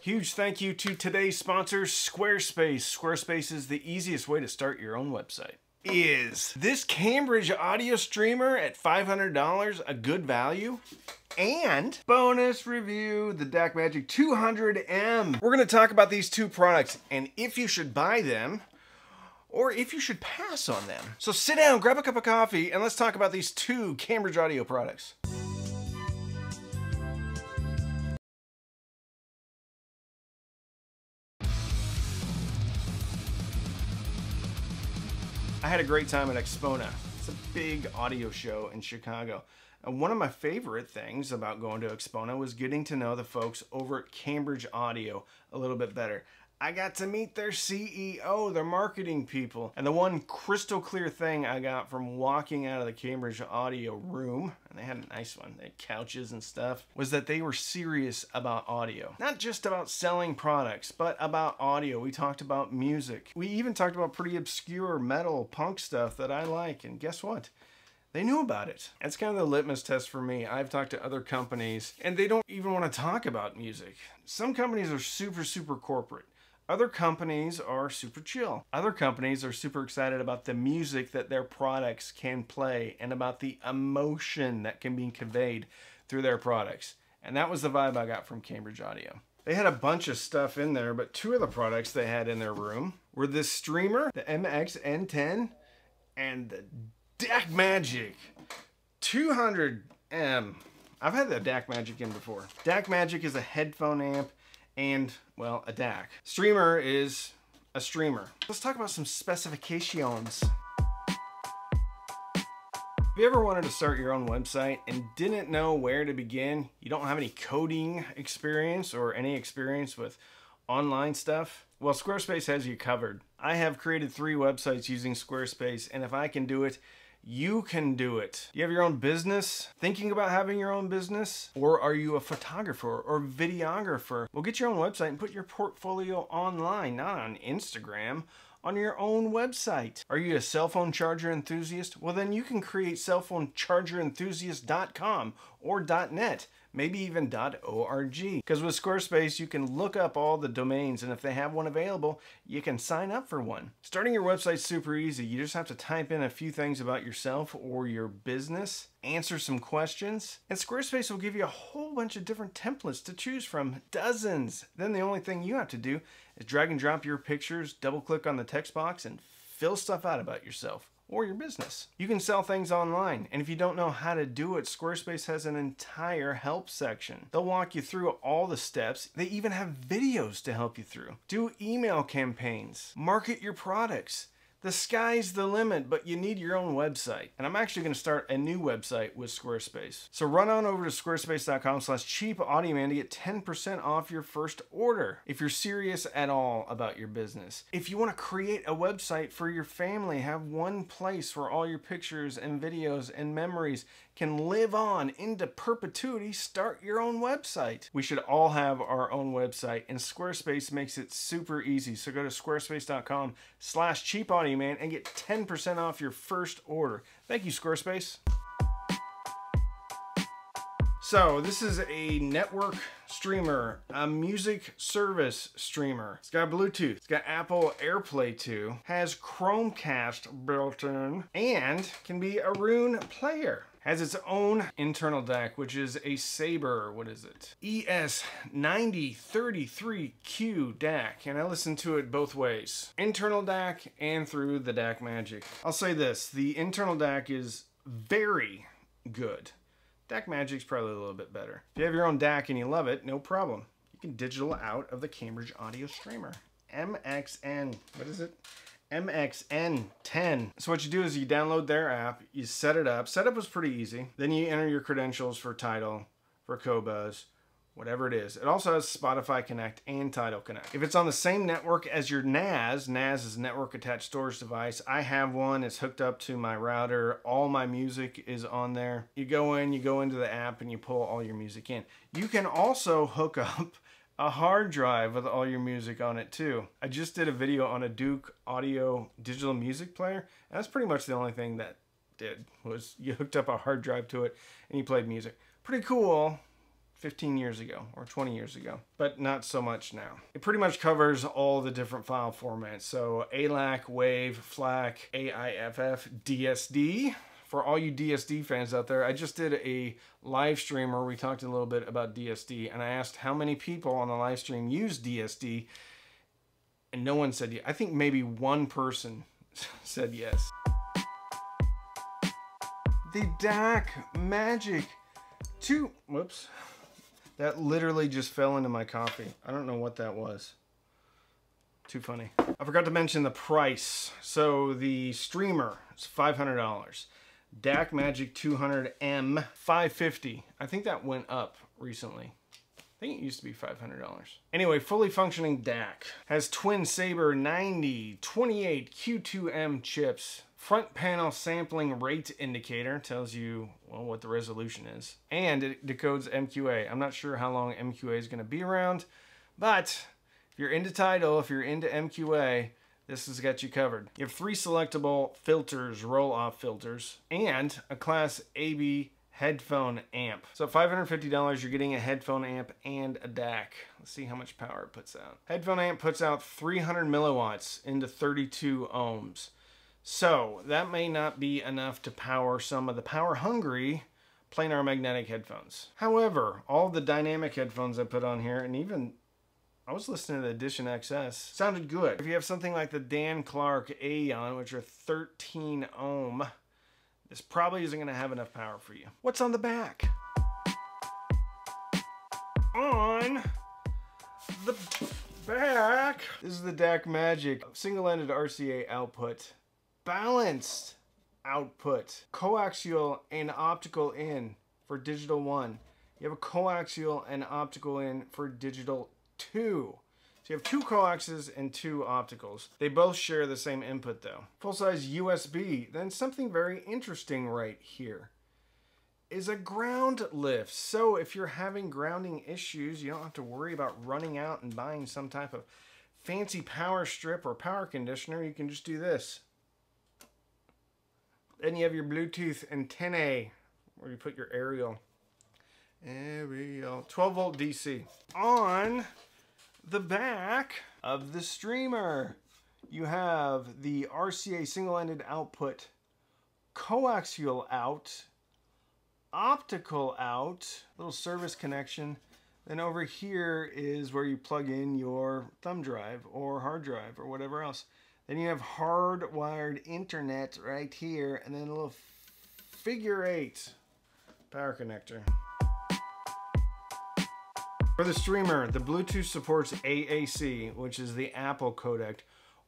Huge thank you to today's sponsor, Squarespace. Squarespace is the easiest way to start your own website. Is this Cambridge audio streamer at $500 a good value? And bonus review, the DAC Magic 200M. We're gonna talk about these two products and if you should buy them or if you should pass on them. So sit down, grab a cup of coffee, and let's talk about these two Cambridge audio products. I had a great time at AXPONA. It's a big audio show in Chicago. And one of my favorite things about going to AXPONA was getting to know the folks over at Cambridge Audio a little bit better. I got to meet their CEO, their marketing people. And the one crystal clear thing I got from walking out of the Cambridge audio room, and they had a nice one, they had couches and stuff, was that they were serious about audio. Not just about selling products, but about audio. We talked about music. We even talked about pretty obscure metal punk stuff that I like. And guess what? they knew about it. That's kind of the litmus test for me. I've talked to other companies and they don't even want to talk about music. Some companies are super, super corporate. Other companies are super chill. Other companies are super excited about the music that their products can play and about the emotion that can be conveyed through their products. And that was the vibe I got from Cambridge Audio. They had a bunch of stuff in there, but two of the products they had in their room were this streamer, the MX-N10, and the DAC Magic 200M. I've had the DAC Magic in before. DAC Magic is a headphone amp and, well, a DAC. Streamer is a streamer. Let's talk about some specifications. If you ever wanted to start your own website and didn't know where to begin? You don't have any coding experience or any experience with online stuff? Well, Squarespace has you covered. I have created three websites using Squarespace, and if I can do it, you can do it. You have your own business? Thinking about having your own business? Or are you a photographer or videographer? Well, get your own website and put your portfolio online, not on Instagram on your own website. Are you a cell phone charger enthusiast? Well, then you can create cellphonechargerenthusiast.com or .net maybe even .org. Because with Squarespace, you can look up all the domains, and if they have one available, you can sign up for one. Starting your website's super easy. You just have to type in a few things about yourself or your business, answer some questions, and Squarespace will give you a whole bunch of different templates to choose from, dozens. Then the only thing you have to do is drag and drop your pictures, double click on the text box, and fill stuff out about yourself or your business. You can sell things online, and if you don't know how to do it, Squarespace has an entire help section. They'll walk you through all the steps. They even have videos to help you through. Do email campaigns, market your products, the sky's the limit, but you need your own website. And I'm actually going to start a new website with Squarespace. So run on over to squarespace.com slash cheapaudioman to get 10% off your first order if you're serious at all about your business. If you want to create a website for your family, have one place where all your pictures and videos and memories can live on into perpetuity, start your own website. We should all have our own website and Squarespace makes it super easy. So go to squarespace.com slash cheapaudioman and get 10% off your first order. Thank you, Squarespace. So this is a network streamer, a music service streamer. It's got Bluetooth, it's got Apple AirPlay 2, has Chromecast built in, and can be a Roon player has its own internal DAC, which is a Sabre, what is it? ES9033Q DAC, and I listen to it both ways. Internal DAC and through the DAC Magic. I'll say this, the internal DAC is very good. DAC Magic's probably a little bit better. If you have your own DAC and you love it, no problem. You can digital out of the Cambridge Audio Streamer. MXN, what is it? MXN10. So what you do is you download their app, you set it up. Setup was pretty easy. Then you enter your credentials for Tidal, for Qobuz, whatever it is. It also has Spotify Connect and Tidal Connect. If it's on the same network as your NAS, NAS is network attached storage device. I have one, it's hooked up to my router. All my music is on there. You go in, you go into the app and you pull all your music in. You can also hook up a hard drive with all your music on it too. I just did a video on a Duke audio digital music player. And that's pretty much the only thing that did was you hooked up a hard drive to it and you played music. Pretty cool 15 years ago or 20 years ago, but not so much now. It pretty much covers all the different file formats. So ALAC, WAV, FLAC, AIFF, DSD. For all you DSD fans out there, I just did a live stream where we talked a little bit about DSD and I asked how many people on the live stream use DSD and no one said yes. I think maybe one person said yes. The DAC Magic 2. Whoops. That literally just fell into my coffee. I don't know what that was. Too funny. I forgot to mention the price. So the streamer is $500. DAC Magic 200M 550. I think that went up recently. I think it used to be $500. Anyway, fully functioning DAC. Has Twin Sabre 90 28 Q2M chips. Front panel sampling rate indicator tells you well what the resolution is. And it decodes MQA. I'm not sure how long MQA is going to be around, but if you're into Tidal, if you're into MQA, this has got you covered. You have three selectable filters, roll-off filters, and a Class AB headphone amp. So $550, you're getting a headphone amp and a DAC. Let's see how much power it puts out. Headphone amp puts out 300 milliwatts into 32 ohms. So that may not be enough to power some of the power hungry planar magnetic headphones. However, all the dynamic headphones I put on here and even I was listening to the Edition XS. Sounded good. If you have something like the Dan Clark Aeon, which are 13 ohm, this probably isn't going to have enough power for you. What's on the back? On the back, this is the DAC Magic single-ended RCA output balanced output, coaxial and optical in for digital 1. You have a coaxial and optical in for digital 2. So you have two coaxes and two opticals. They both share the same input though. Full-size USB. Then something very interesting right here is a ground lift. So if you're having grounding issues, you don't have to worry about running out and buying some type of fancy power strip or power conditioner. You can just do this. Then you have your Bluetooth antennae where you put your aerial. Aerial. 12 volt DC. On the back of the streamer, you have the RCA single-ended output, coaxial out, optical out, little service connection. Then over here is where you plug in your thumb drive or hard drive or whatever else. Then you have hardwired internet right here, and then a little figure eight power connector. For the streamer, the Bluetooth supports AAC, which is the Apple codec,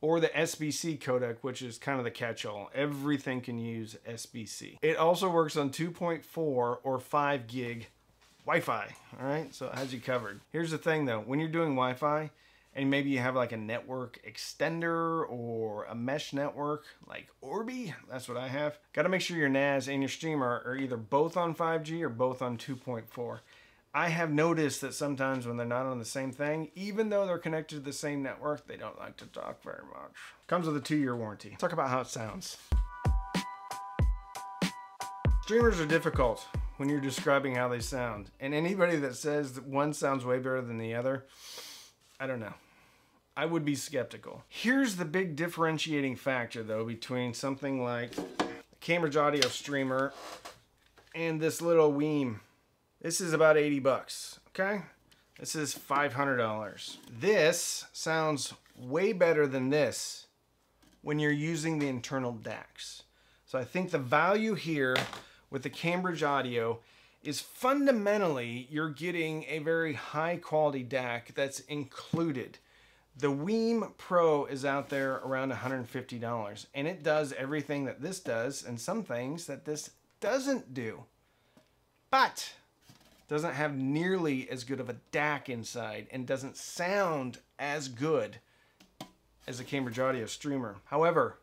or the SBC codec, which is kind of the catch-all. Everything can use SBC. It also works on 2.4 or 5 gig Wi-Fi, all right? So it has you covered. Here's the thing though, when you're doing Wi-Fi, and maybe you have like a network extender or a mesh network like Orbi. That's what I have. Got to make sure your NAS and your streamer are either both on 5G or both on 2.4. I have noticed that sometimes when they're not on the same thing, even though they're connected to the same network, they don't like to talk very much. Comes with a two-year warranty. Talk about how it sounds. Streamers are difficult when you're describing how they sound. And anybody that says that one sounds way better than the other, I don't know. I would be skeptical. Here's the big differentiating factor though between something like Cambridge Audio Streamer and this little WiiM. This is about 80 bucks, okay? This is $500. This sounds way better than this when you're using the internal DACs. So I think the value here with the Cambridge Audio is fundamentally you're getting a very high quality DAC that's included the WiiM Pro is out there around $150 and it does everything that this does and some things that this doesn't do. But doesn't have nearly as good of a DAC inside and doesn't sound as good as a Cambridge Audio streamer. However,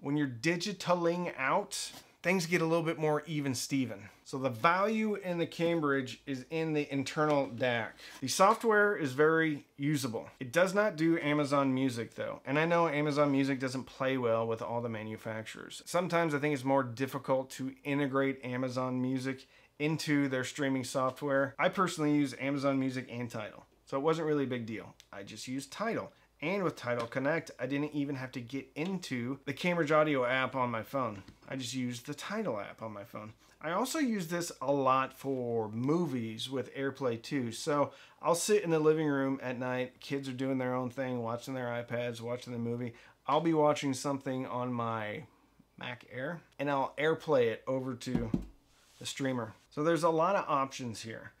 when you're digitaling out, things get a little bit more even Steven. So the value in the Cambridge is in the internal DAC. The software is very usable. It does not do Amazon Music though. And I know Amazon Music doesn't play well with all the manufacturers. Sometimes I think it's more difficult to integrate Amazon Music into their streaming software. I personally use Amazon Music and Tidal, so it wasn't really a big deal. I just used Tidal. And with Tidal Connect, I didn't even have to get into the Cambridge Audio app on my phone. I just used the Tidal app on my phone. I also use this a lot for movies with AirPlay too. So I'll sit in the living room at night, kids are doing their own thing, watching their iPads, watching the movie. I'll be watching something on my Mac Air and I'll AirPlay it over to the streamer. So there's a lot of options here.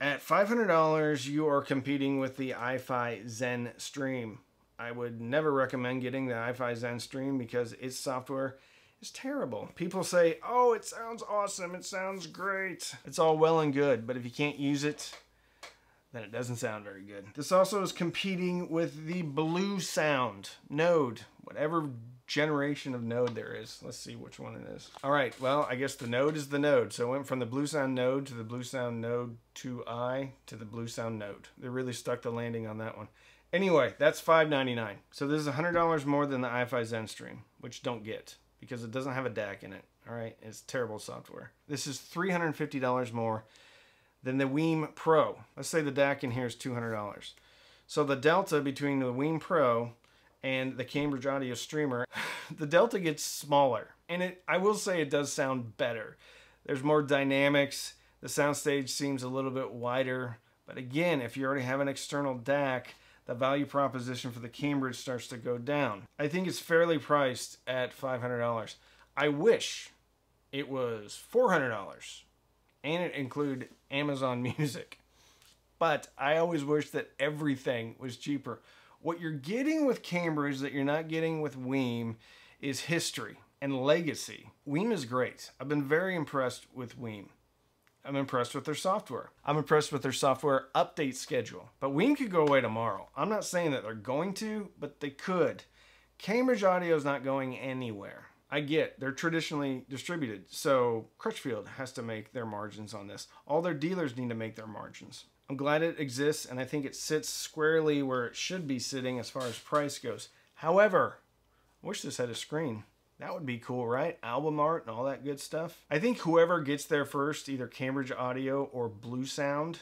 At $500, you are competing with the iFi Zen Stream. I would never recommend getting the iFi Zen Stream because its software is terrible. People say, oh, it sounds awesome, it sounds great. It's all well and good, but if you can't use it, then it doesn't sound very good. This also is competing with the Bluesound Node, whatever generation of node there is. Let's see which one it is. All right, well, I guess the node is the node. So it went from the Bluesound node to the Bluesound node 2i to the Bluesound node. They really stuck the landing on that one. Anyway, that's $5.99. So this is $100 more than the iFi Zen Stream, which don't get because it doesn't have a DAC in it. All right, it's terrible software. This is $350 more than the WiiM Pro. Let's say the DAC in here is $200. So the delta between the WiiM Pro and the Cambridge Audio Streamer, the delta gets smaller. And it I will say it does sound better. There's more dynamics. The soundstage seems a little bit wider. But again, if you already have an external DAC, the value proposition for the Cambridge starts to go down. I think it's fairly priced at $500. I wish it was $400 and it include Amazon Music. But I always wish that everything was cheaper. What you're getting with Cambridge that you're not getting with WiiM is history and legacy. WiiM is great. I've been very impressed with WiiM. I'm impressed with their software. I'm impressed with their software update schedule. But WiiM could go away tomorrow. I'm not saying that they're going to, but they could. Cambridge Audio is not going anywhere. I get they're traditionally distributed, so Crutchfield has to make their margins on this. All their dealers need to make their margins. I'm glad it exists, and I think it sits squarely where it should be sitting as far as price goes. However, I wish this had a screen. That would be cool, right? Album art and all that good stuff. I think whoever gets there first, either Cambridge Audio or Bluesound,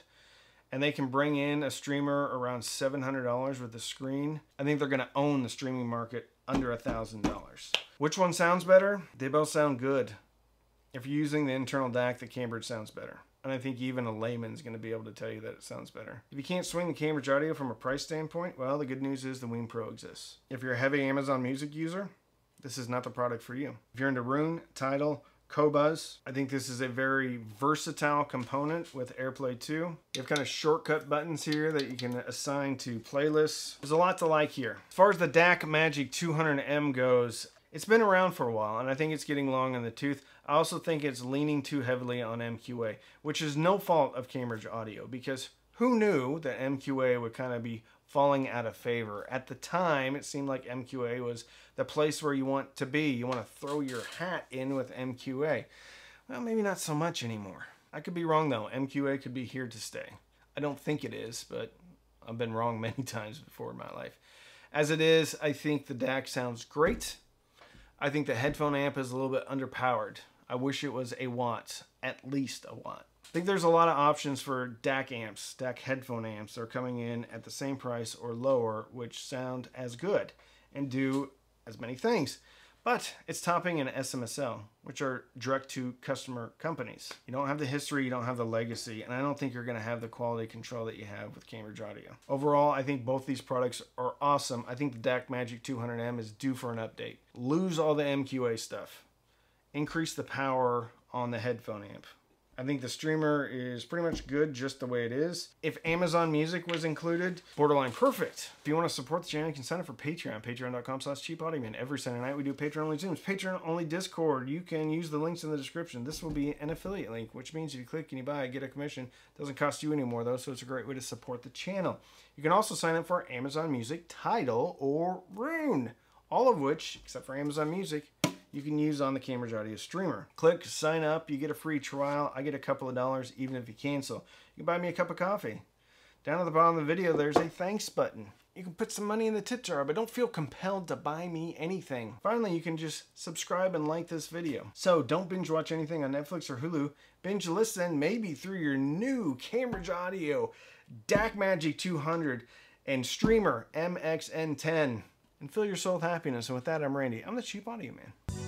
and they can bring in a streamer around $700 with a screen, I think they're to own the streaming market under $1,000. Which one sounds better? They both sound good. If you're using the internal DAC, the Cambridge sounds better. And I think even a layman's going to be able to tell you that it sounds better. If you can't swing the Cambridge audio from a price standpoint, well, the good news is the WiiM Pro exists. If you're a heavy Amazon Music user, this is not the product for you. If you're into Roon, Tidal, Qobuz. I think this is a very versatile component with AirPlay 2. You have kind of shortcut buttons here that you can assign to playlists. There's a lot to like here. As far as the DAC Magic 200M goes, it's been around for a while and I think it's getting long in the tooth. I also think it's leaning too heavily on MQA, which is no fault of Cambridge Audio because who knew that MQA would kind of be falling out of favor? At the time, it seemed like MQA was the place where you want to be. You want to throw your hat in with MQA. Well, maybe not so much anymore. I could be wrong though. MQA could be here to stay. I don't think it is, but I've been wrong many times before in my life. As it is, I think the DAC sounds great. I think the headphone amp is a little bit underpowered. I wish it was a watt, at least a watt. I think there's a lot of options for DAC amps, DAC headphone amps. They're coming in at the same price or lower, which sound as good and do as many things. But it's topping an SMSL, which are direct to customer companies. You don't have the history, you don't have the legacy, and I don't think you're going to have the quality control that you have with Cambridge Audio. Overall, I think both these products are awesome. I think the DAC Magic 200M is due for an update. Lose all the MQA stuff. Increase the power on the headphone amp. I think the streamer is pretty much good just the way it is. If Amazon Music was included, borderline perfect. If you want to support the channel, you can sign up for Patreon, patreon.com slash cheapaudioman. Every Sunday night we do Patreon-only Zooms, Patreon-only Discord. You can use the links in the description. This will be an affiliate link, which means if you click and you buy, get a commission. Doesn't cost you anymore though, so it's a great way to support the channel. You can also sign up for Amazon Music, Tidal, or Roon. All of which, except for Amazon Music, you can use on the Cambridge Audio Streamer. Click sign up, you get a free trial. I get a couple of dollars even if you cancel. You can buy me a cup of coffee. Down at the bottom of the video, there's a thanks button. you can put some money in the tip jar, but don't feel compelled to buy me anything. Finally, you can just subscribe and like this video. So don't binge watch anything on Netflix or Hulu. Binge listen maybe through your new Cambridge Audio, DAC Magic 200, and Streamer MXN10. And fill your soul with happiness. And with that, I'm Randy. I'm the Cheap Audio Man.